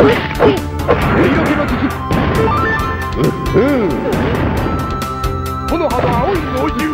この葉青い猛獣